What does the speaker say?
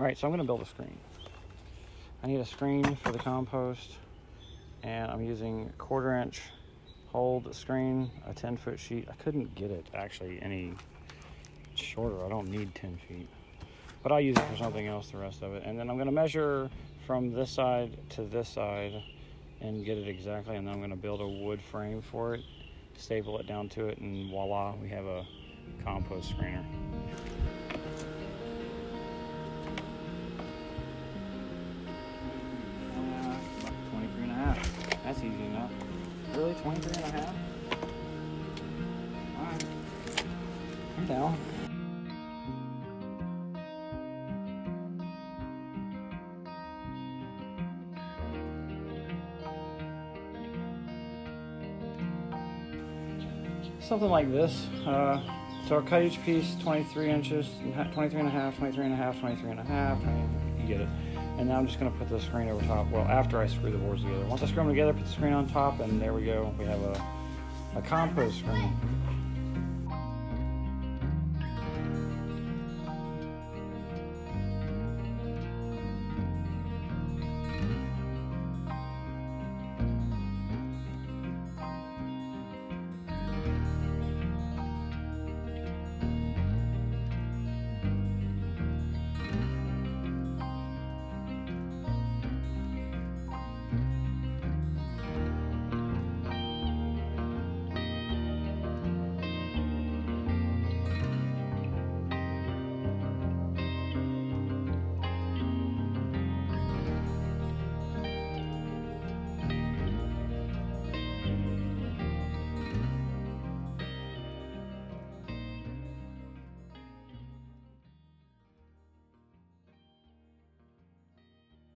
All right, so I'm gonna build a screen. I need a screen for the compost and I'm using quarter inch hold screen, a 10 foot sheet. I couldn't get it actually any shorter. I don't need 10 feet, but I'll use it for something else the rest of it. And then I'm gonna measure from this side to this side and get it exactly. And then I'm gonna build a wood frame for it, staple it down to it, and voila, we have a compost screener. 23 and a half? Alright. I'm down. Something like this. Uh, so I'll cut each piece 23 inches, 23 and a half, 23 and a half, 23 and a half. Mean, you get it. And now I'm just gonna put the screen over top. Well, after I screw the boards together. Once I screw them together, put the screen on top, and there we go. We have a, a compost screen.